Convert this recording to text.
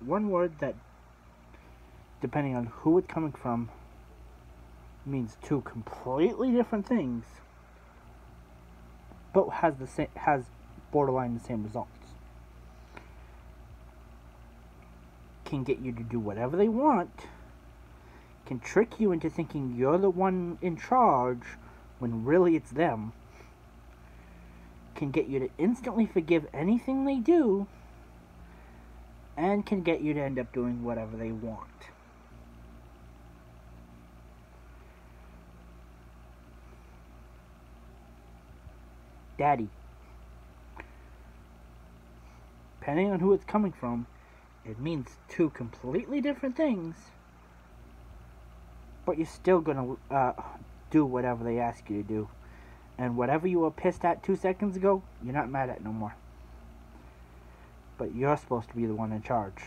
one word that, depending on who it's coming from, means two completely different things, but has the same has borderline the same results. Can get you to do whatever they want. Can trick you into thinking you're the one in charge when really it's them. Can get you to instantly forgive anything they do. And can get you to end up doing whatever they want. daddy. Depending on who it's coming from, it means two completely different things. But you're still gonna uh, do whatever they ask you to do. And whatever you were pissed at two seconds ago, you're not mad at no more. But you're supposed to be the one in charge.